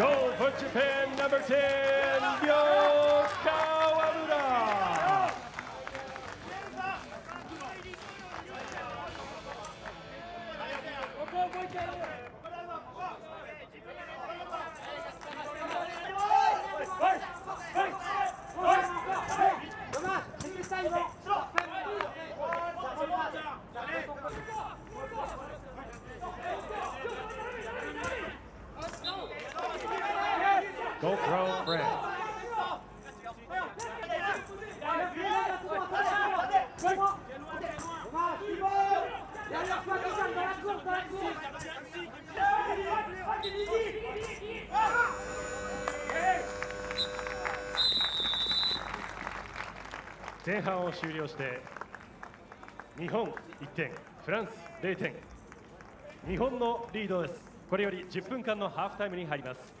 Gold for Japan, number 10, Yoka Wamura. Go, go, go, GoPro friend. 前半を終了して日本1点フランス0点日本のリードですこれより10分間のハーフタイムに入ります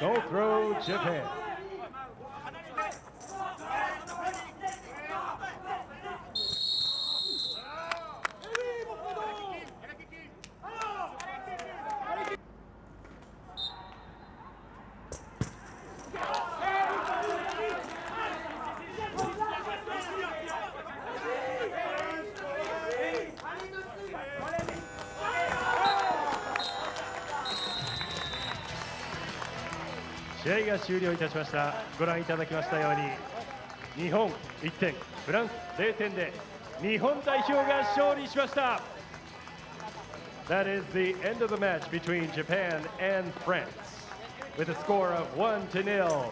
ー throw Japan 試合が終了いたしましたご覧いただきましたように日本1点フランス0点で日本代表が勝利しました That is the end of the match between Japan and France with a score of 1 to 0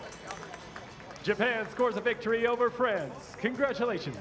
Japan scores a victory over France Congratulations